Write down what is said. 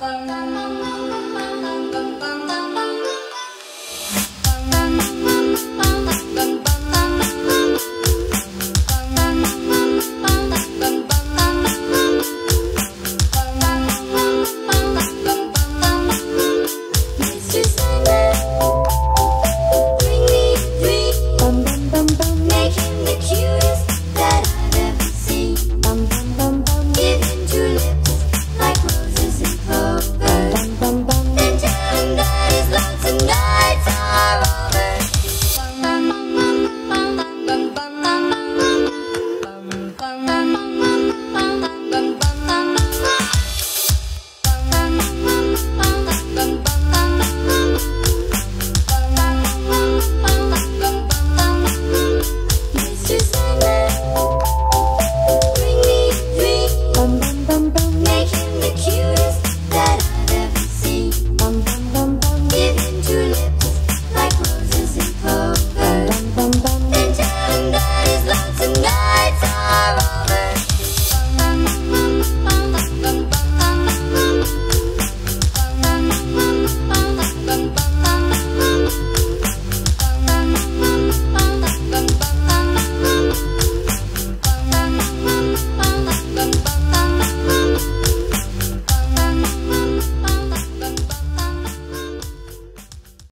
啊！